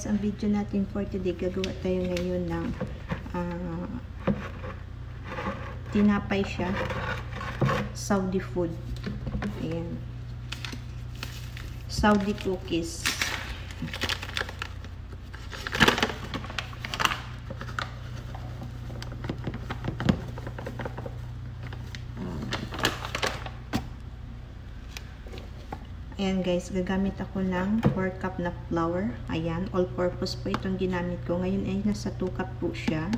guys, ang video natin for today, gagawa tayo ngayon ng uh, tinapay siya. Saudi food. Ayan. Saudi cookies. Ayan guys, gagamit ako ng 4 cup na flour. Ayan, all-purpose po itong ginamit ko. Ngayon ay nasa 2 cup po siya.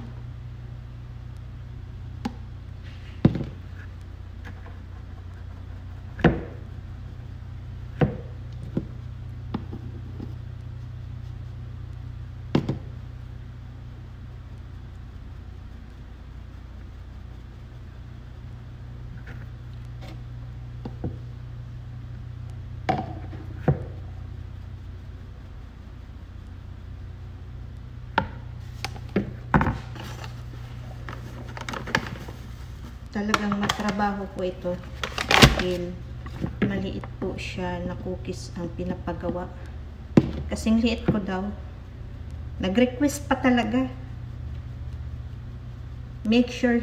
Talagang matrabaho po ito. Dahil maliit po siya na cookies ang pinapagawa. Kasing liit ko daw nag-request pa talaga. Make sure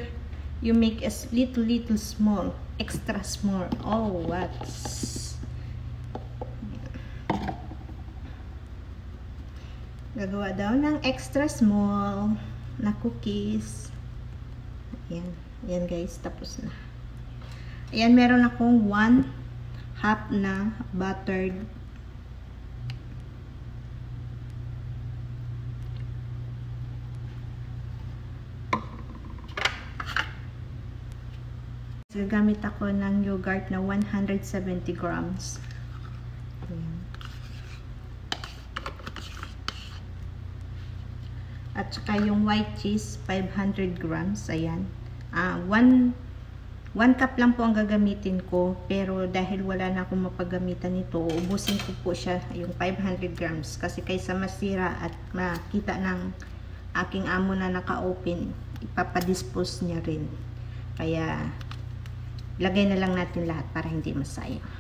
you make as little little small extra small. Oh what? Gagawa daw ng extra small na cookies. Ayan Ayan guys, tapos na. Ayan, meron akong 1 half na buttered Gagamit ako ng yogurt na 170 grams. At saka yung white cheese, 500 grams. Ayan uh, one, one cup lang po ang gagamitin ko pero dahil wala na akong mapagamitan nito ubusin ko po siya yung 500 grams kasi kaysa masira at makita ng aking amo na naka-open ipapadispose niya rin. Kaya lagay na lang natin lahat para hindi masayang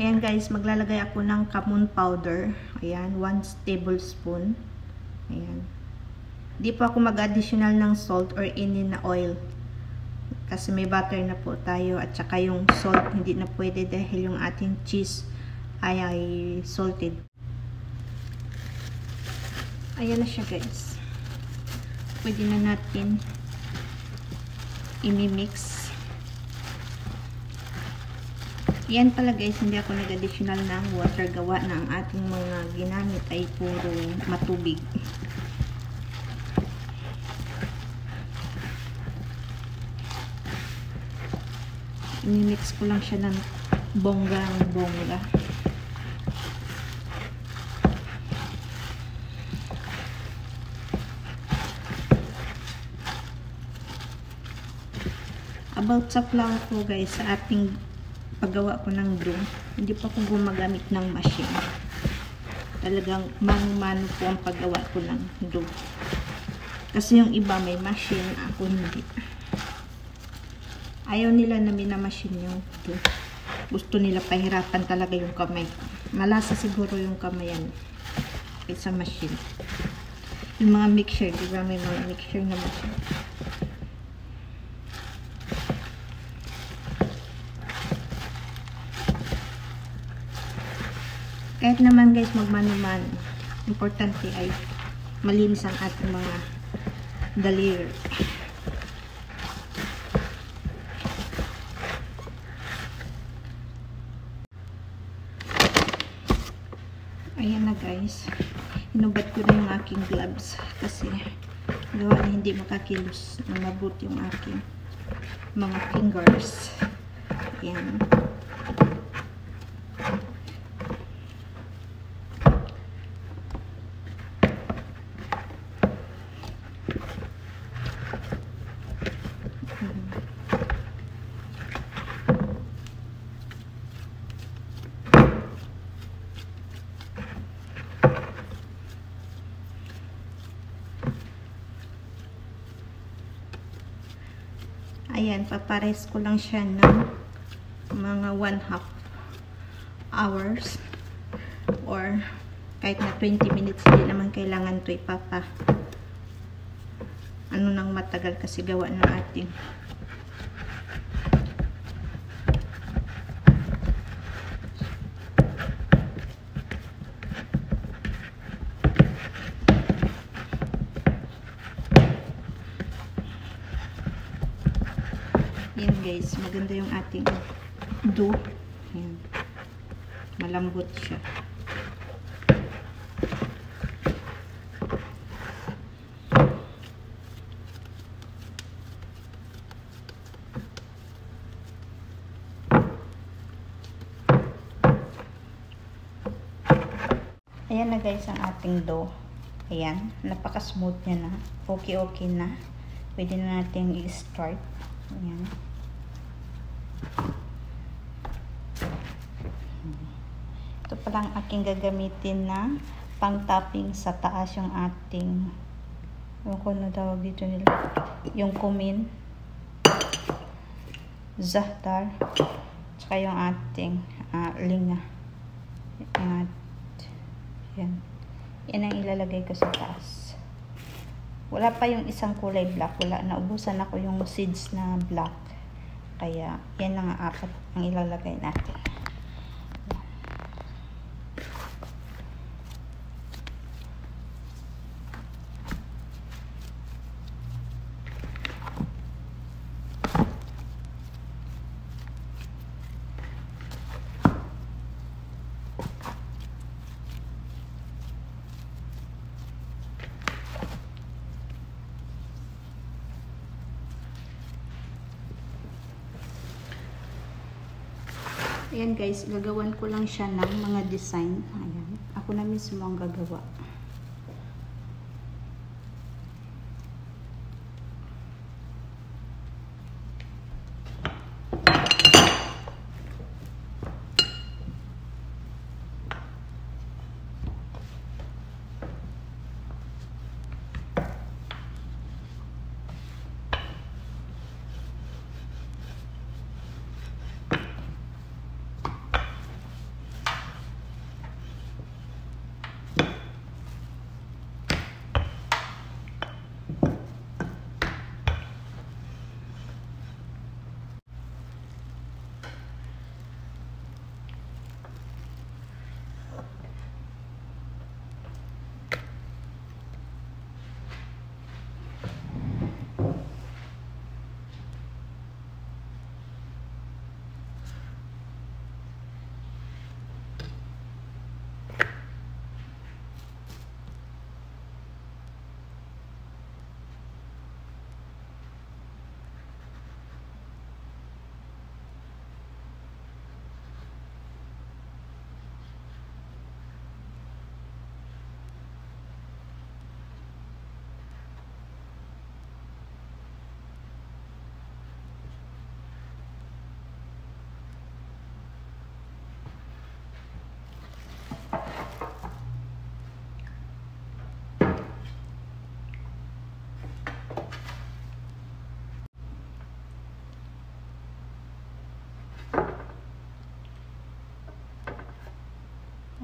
Ayan guys, maglalagay ako ng kamon powder. Ayan, 1 tablespoon. Ayan. Di po ako mag-additional ng salt or any na oil. Kasi may butter na po tayo. At saka yung salt, hindi na pwede dahil yung ating cheese ay, ay salted. Ayan na siya guys. Pwede na natin imimix. Yan pala guys, hindi ako nag-additional ng water gawa na ang ating mga ginamit ay puro matubig. Inimix ko lang siya ng bonggang-bongga. About sa flour ko guys, sa ating paggawa ko ng broom, hindi pa ako gumagamit ng machine. Talagang mano-mano po ang paggawa ko ng dough. Kasi yung iba may machine, ako hindi. Ayaw nila na minamachine yung dough. Gusto nila pahirapan talaga yung kamay. Malasa siguro yung kamay yan. Kaysa machine. Yung mga mixture, di ba may mga mixture na machine. Kahit naman guys magmanuman importante ay malinis ang ating mga daliri. Ayan na guys. Inubat ko na yung aking gloves kasi gawa na hindi makakilos na mabuti yung aking mga fingers. Ayan Ayan, papares ko lang siya ng mga one half hours or kahit na 20 minutes hindi naman kailangan to ipapa ano nang matagal kasi gawa ng ating Yan guys, maganda yung ating dough. Yan. Malambot siya. Ayan na guys ang ating dough. Ayan, napaka-smooth niya na. Okay-okay na. Pwede na natin i-start. Ayan. Ito pa lang aking gagamitin na pang-topping sa taas yung ating yung ko na tawag dito nila yung kumin zahtar tsaka yung ating uh, linga. At yan. Yan ang ilalagay ko sa taas. Wala pa yung isang kulay black. Wala naubusan ako yung seeds na black. Kaya yan ang apat ang ilalagay natin Ayan guys, gagawan ko lang siya ng mga design. Ayan. Ako na mismo ang gagawa.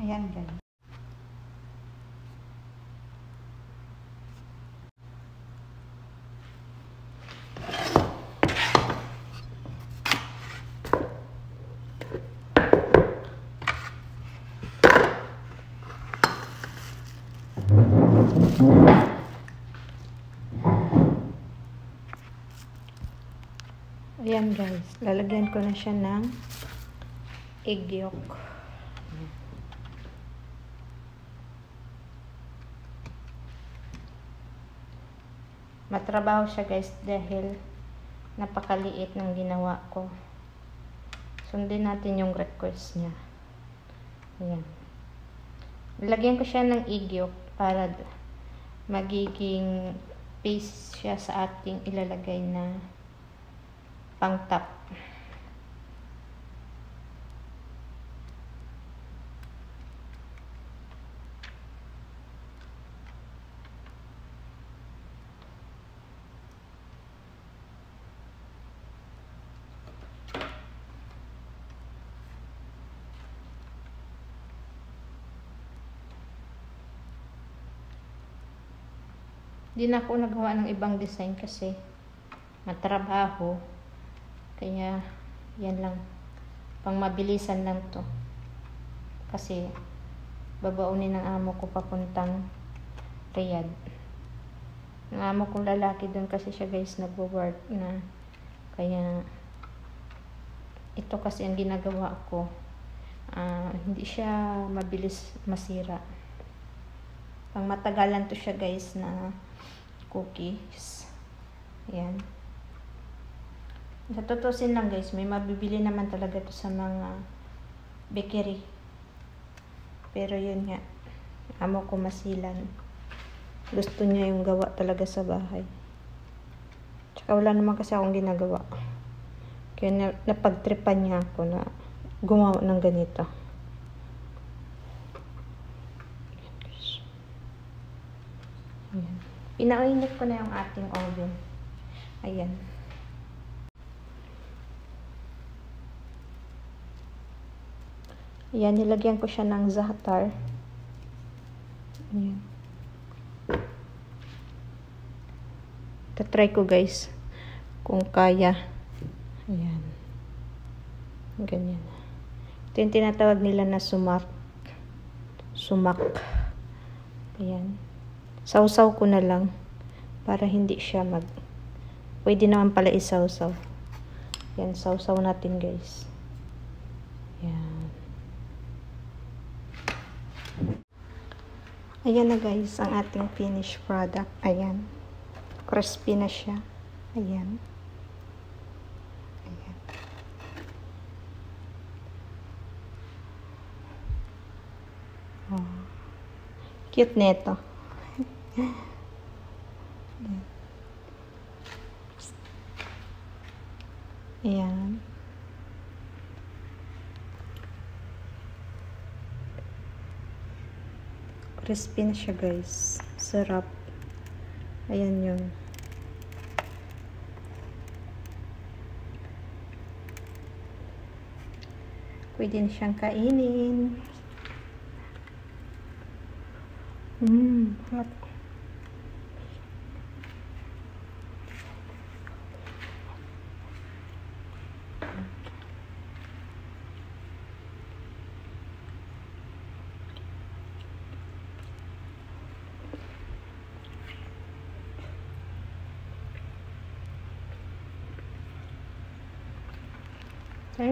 Ayan guys. Ayan guys, lalagyan ko na siya ng egg yolk. Matrabaho siya guys dahil napakaliit ng ginawa ko. Sundin natin yung request niya. Ayan. Lagyan ko siya ng egg yolk para magiging paste siya sa ating ilalagay na pang top. Hindi na ako nagawa ng ibang design kasi matrabaho. Kaya, yan lang. Pang mabilisan lang to. Kasi, babaunin ng amo ko papuntang Riyadh. Ang amo kong lalaki doon kasi siya guys nagwo-work na. Kaya, ito kasi ang ginagawa ko. Uh, hindi siya mabilis masira. Pang matagalan to siya guys na cookies. Ayan. Sa tutusin lang guys, may mabibili naman talaga to sa mga bakery. Pero yun nga, amo ko masilan. Gusto niya yung gawa talaga sa bahay. Tsaka wala naman kasi akong ginagawa. Kaya na, napagtripan niya ako na gumawa ng ganito. Ayan. Pinainit ko na yung ating oven. Ayan. Ayan, nilagyan ko siya ng za'atar. Ayan. Tatry ko guys kung kaya. Ayan. Ganyan. Ito yung tinatawag nila na sumak. Sumak. Ayan. Sausaw ko na lang para hindi siya mag pwede naman pala isawsaw. Yan, sausaw natin guys. Yan. Ayan na guys, ang ating finished product. Ayan. Crispy na siya. Ayan. Oh. Cute neto. Ayan. Crispy na siya guys. Sarap. Ayan yun. Pwede na siyang kainin. Mmm, hot.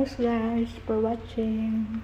Thanks guys for watching.